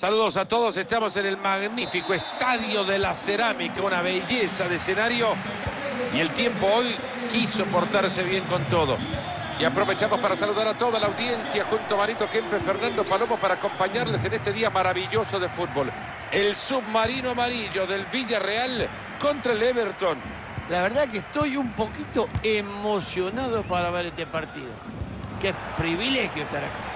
Saludos a todos, estamos en el magnífico Estadio de la Cerámica, una belleza de escenario y el tiempo hoy quiso portarse bien con todos. Y aprovechamos para saludar a toda la audiencia junto a Marito Kempe, Fernando Palomo para acompañarles en este día maravilloso de fútbol. El submarino amarillo del Villarreal contra el Everton. La verdad que estoy un poquito emocionado para ver este partido. Qué privilegio estar acá.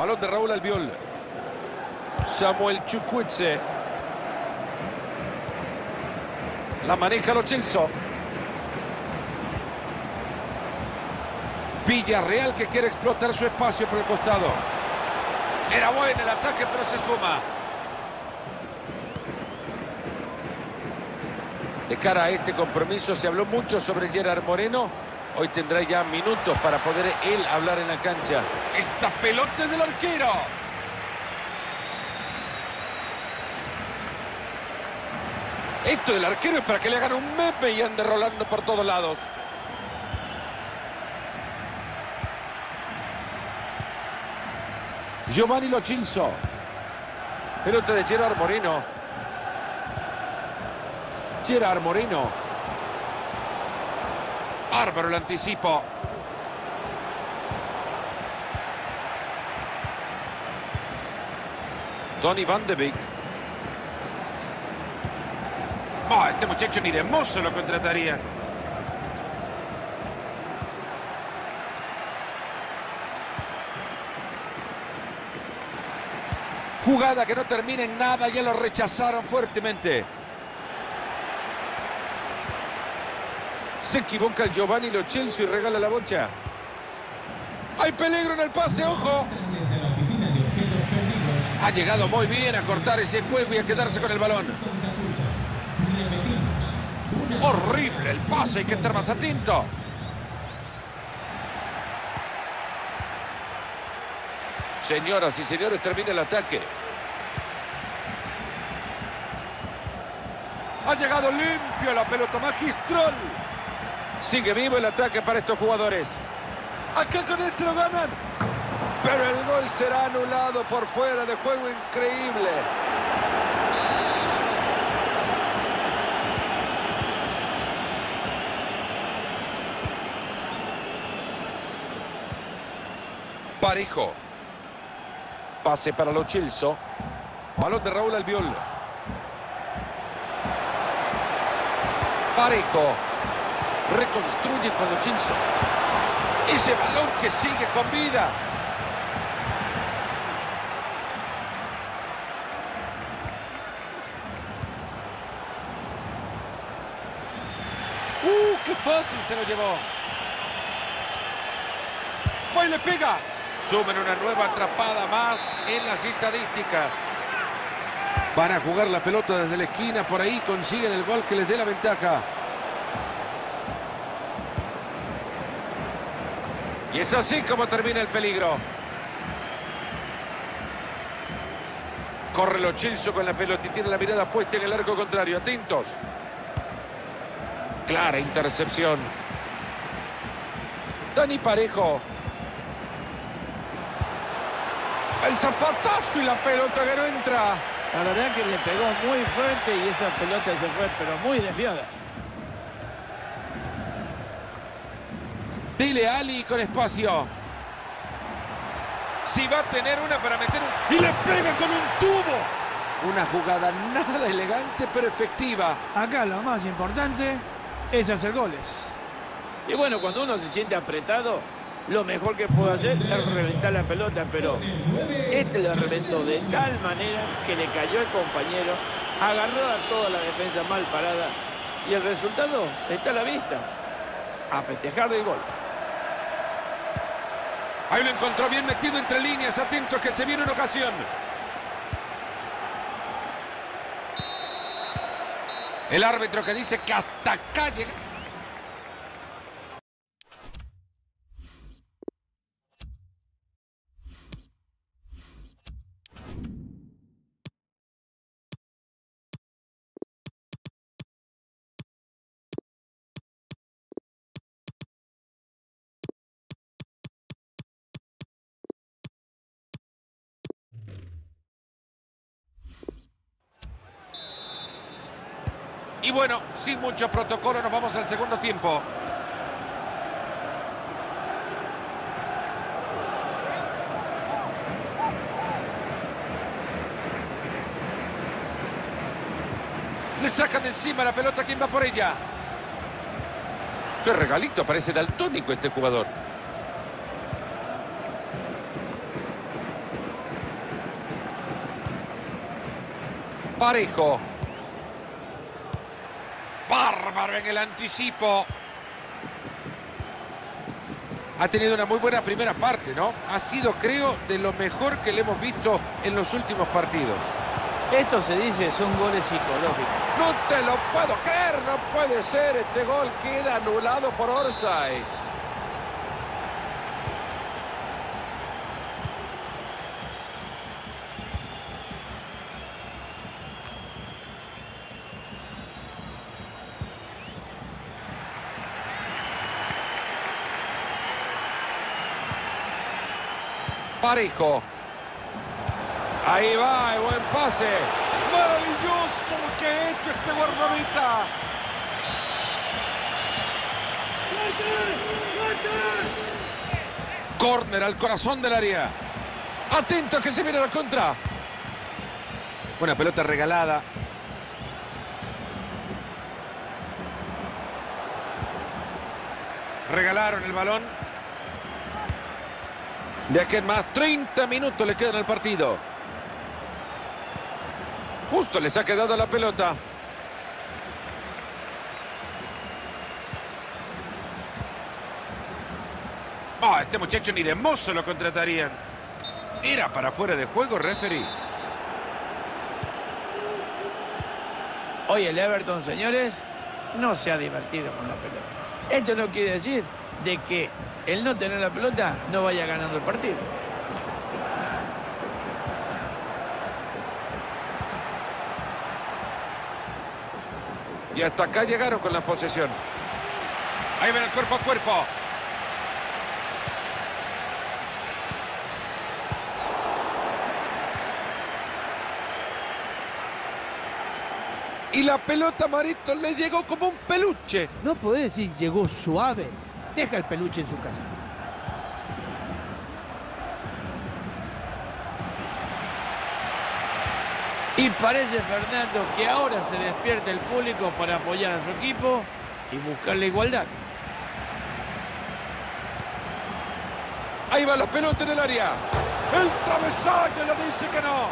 Balón de Raúl Albiol. Samuel Chukwitze. La maneja Lo Celso. Villarreal que quiere explotar su espacio por el costado. Era bueno el ataque, pero se suma. De cara a este compromiso se habló mucho sobre Gerard Moreno. Hoy tendrá ya minutos para poder él hablar en la cancha. Esta pelota del arquero. Esto del arquero es para que le hagan un meme y ande rolando por todos lados. Giovanni Lochinso. Pelota de Gerard Moreno. Gerard Moreno. Bárbaro el anticipo. Donny Van de Beek. Oh, este muchacho ni de mozo lo contrataría. Jugada que no termina en nada, ya lo rechazaron fuertemente. Se equivoca el Giovanni Lo y regala la bocha. Hay peligro en el pase, ojo. Ha llegado muy bien a cortar ese juego y a quedarse con el balón. Horrible el pase, hay que estar más atento. Señoras y señores, termina el ataque. Ha llegado limpio la pelota magistral. Sigue vivo el ataque para estos jugadores. Acá con este lo ganan. Pero el gol será anulado por fuera de juego increíble. Parejo. Pase para Lo Celso. Balón de Raúl Albiol. Parejo. Reconstruye con Celso. Ese balón que sigue con vida. ¡Uh, qué fácil se lo llevó! ¡Voy le pega! Sumen una nueva atrapada más en las estadísticas. Van a jugar la pelota desde la esquina. Por ahí consiguen el gol que les dé la ventaja. Y es así como termina el peligro. Corre lo Chilso con la pelota y tiene la mirada puesta en el arco contrario. Atentos. Clara intercepción. Dani Parejo. El zapatazo y la pelota que no entra. La verdad que le pegó muy fuerte y esa pelota se fue, pero muy desviada. Dile Ali con espacio. Si va a tener una para meter un... ¡Y le pega con un tubo! Una jugada nada elegante, pero efectiva. Acá lo más importante es hacer goles. Y bueno, cuando uno se siente apretado, lo mejor que puede hacer es reventar la pelota, pero este lo reventó de tal manera que le cayó al compañero, agarró a toda la defensa mal parada y el resultado está a la vista. A festejar del gol. Ahí lo encontró bien metido entre líneas, atento que se viene una ocasión. El árbitro que dice que hasta acá llega. Y bueno, sin mucho protocolo nos vamos al segundo tiempo. Le sacan encima la pelota. ¿Quién va por ella? Qué regalito, parece daltónico este jugador. Parejo. Bárbaro en el anticipo. Ha tenido una muy buena primera parte, ¿no? Ha sido, creo, de lo mejor que le hemos visto en los últimos partidos. Esto se dice son goles psicológicos. No te lo puedo creer, no puede ser. Este gol queda anulado por Orsay. Parejo. Ahí va, el buen pase. Maravilloso lo que ha hecho este guardameta. Corner al corazón del área. Atento que se viene la contra. Buena pelota regalada. Regalaron el balón. De aquí en más, 30 minutos le quedan al partido. Justo les ha quedado la pelota. Oh, este muchacho ni de mozo lo contratarían. Era para fuera de juego, referee. Hoy el Everton, señores, no se ha divertido con la pelota. Esto no quiere decir de que el no tener la pelota no vaya ganando el partido. Y hasta acá llegaron con la posesión. Ahí ven el cuerpo a cuerpo. Y la pelota Marito le llegó como un peluche. No podés decir llegó suave. Deja el peluche en su casa. Y parece, Fernando, que ahora se despierta el público para apoyar a su equipo y buscar la igualdad. Ahí va la pelota en el área. El travesaño le dice que no.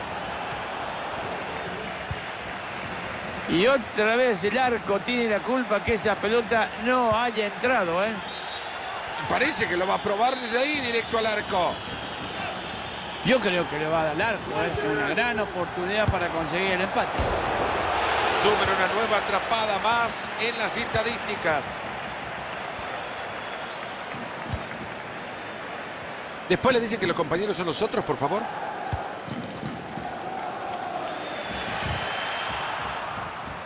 Y otra vez el arco tiene la culpa que esa pelota no haya entrado, ¿eh? Parece que lo va a probar desde ahí directo al arco. Yo creo que le va a dar al arco, ¿eh? Una gran oportunidad para conseguir el empate. Sumen una nueva atrapada más en las estadísticas. Después le dicen que los compañeros son los otros, por favor.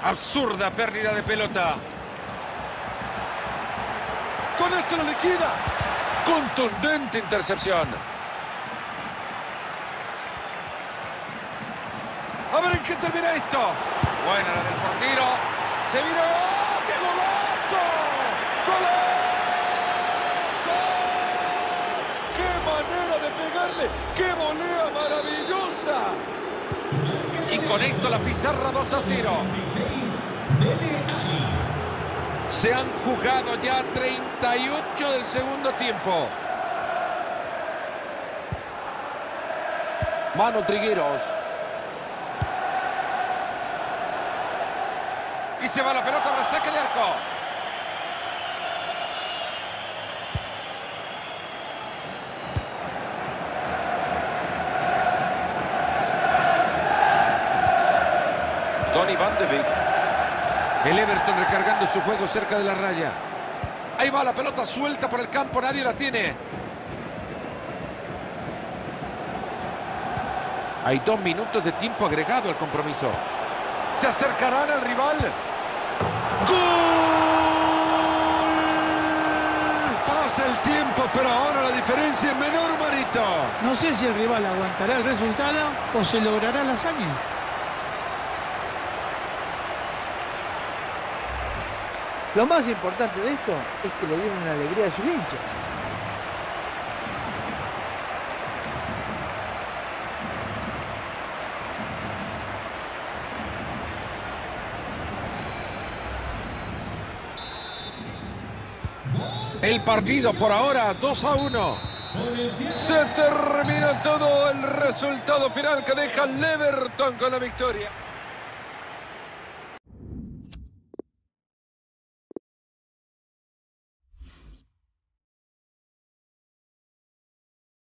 Absurda pérdida de pelota. Con esto lo liquida. Contundente intercepción. A ver en qué termina esto. Buena la del portero. Se vino. ¡Oh, ¡Qué golazo! ¡Golazo! ¡Qué manera de pegarle! ¡Qué volea maravillosa! Y con esto la pizarra 2 a 0. Se han jugado ya 38 del segundo tiempo. Mano Trigueros. Y se va la pelota para saque de arco. Donny Van de Beek. El Everton recargando su juego cerca de la raya. Ahí va la pelota suelta por el campo, nadie la tiene. Hay dos minutos de tiempo agregado al compromiso. Se acercarán al rival. ¡Gol! Pasa el tiempo, pero ahora la diferencia es menor, Marito. No sé si el rival aguantará el resultado o se logrará la hazaña. Lo más importante de esto es que le dieron una alegría a sus hinchas. El partido por ahora 2 a 1. Se termina todo el resultado final que deja Leverton con la victoria.